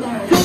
That's